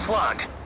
the.